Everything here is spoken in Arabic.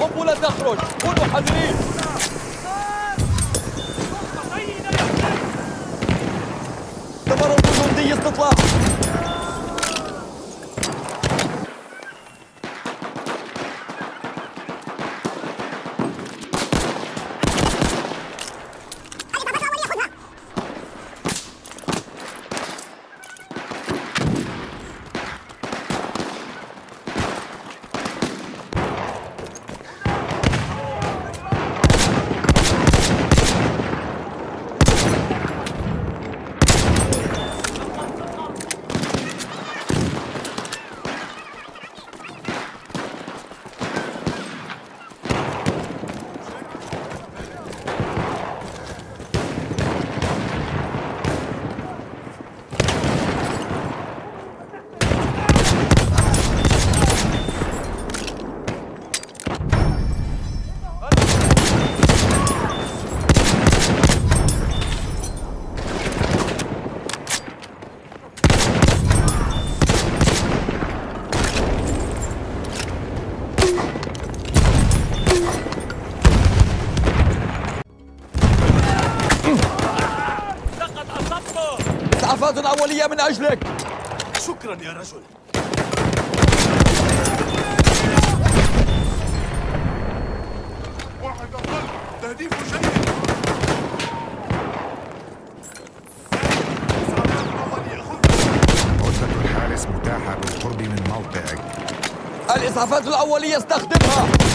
قنبلة تخرج! كونوا حذرين! تمرد جندي استطلاع إسعافات أولية من أجلك. شكرا يا رجل. واحد أقل. تهديف جيد. عدة الحارس متاحة بالقرب من موقعك. الإسعافات الأولية استخدمها.